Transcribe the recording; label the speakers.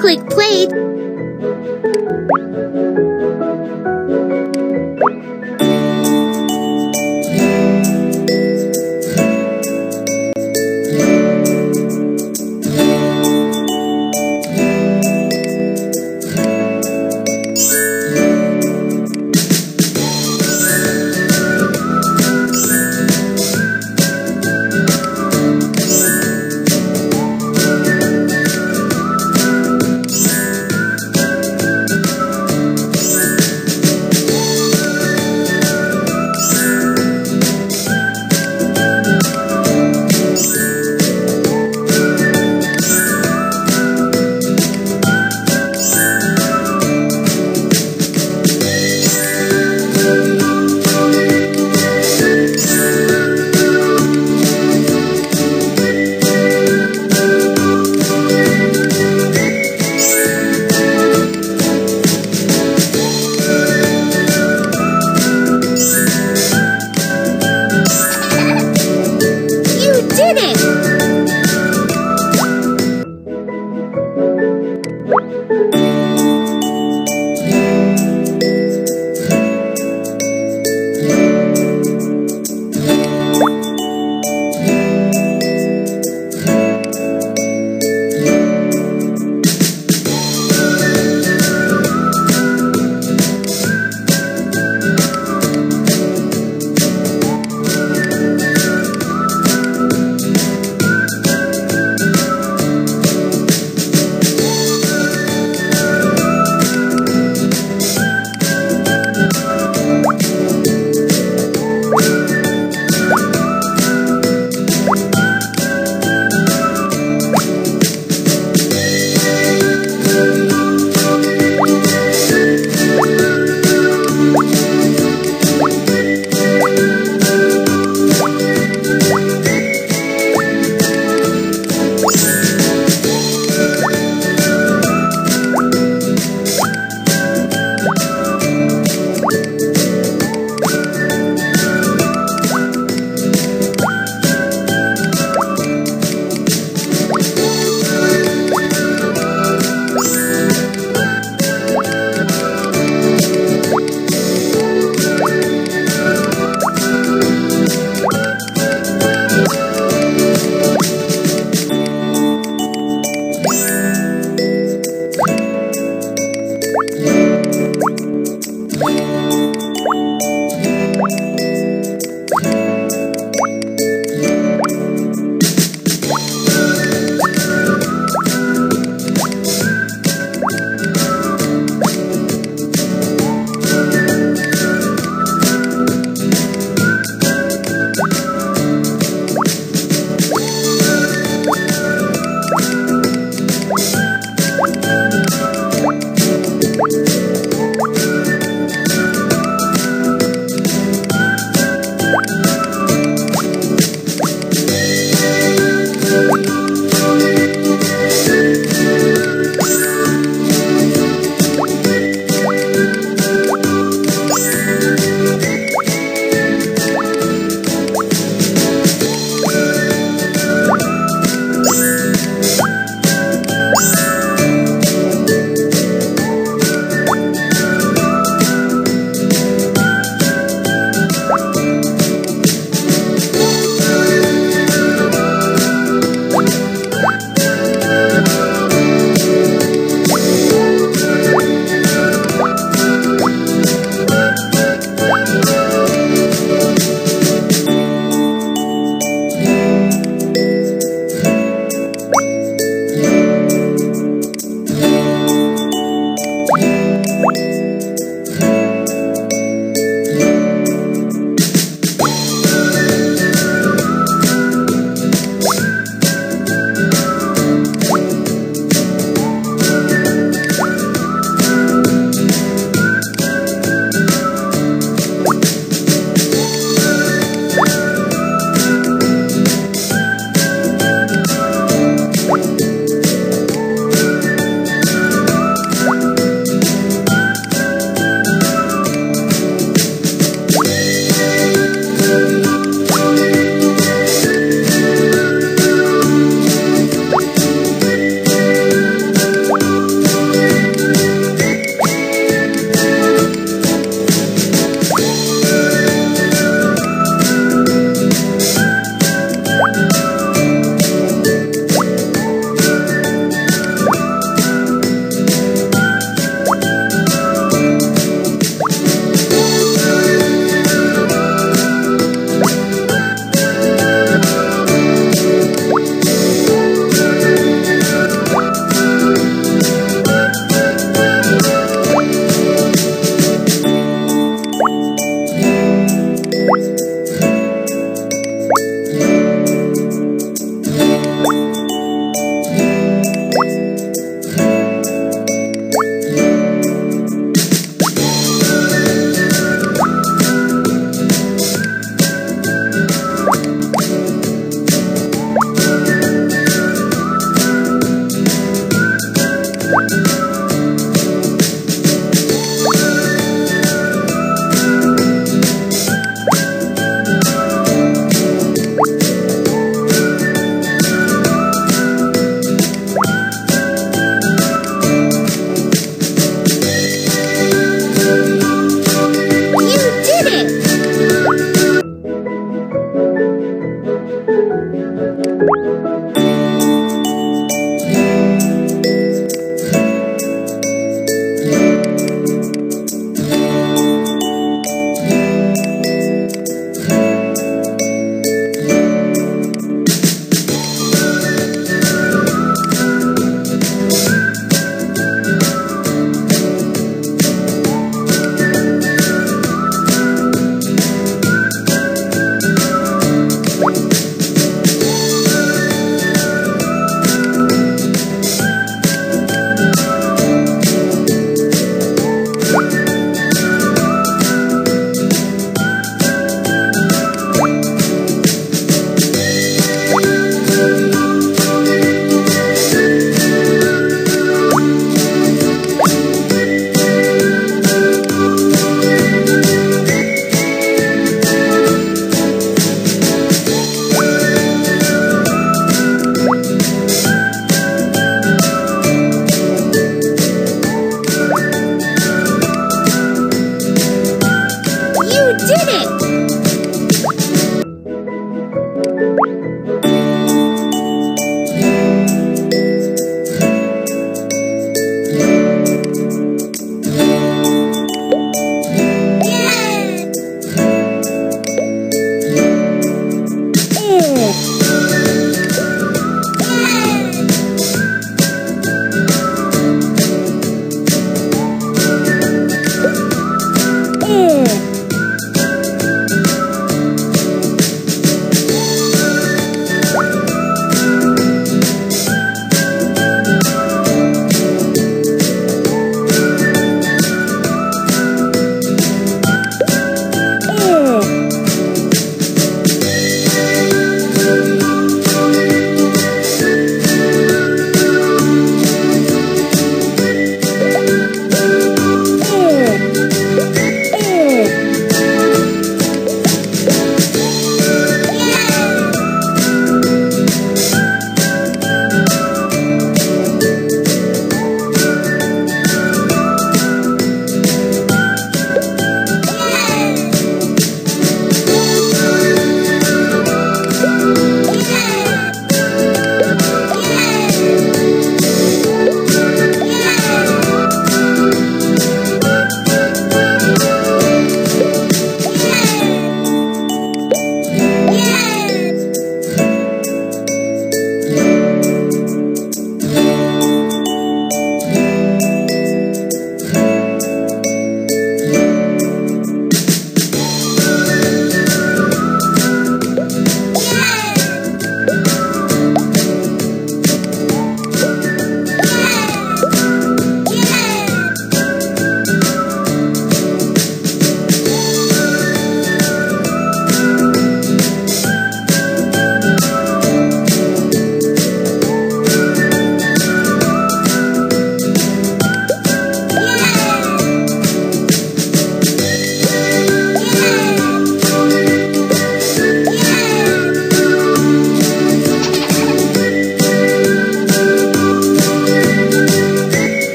Speaker 1: Click play.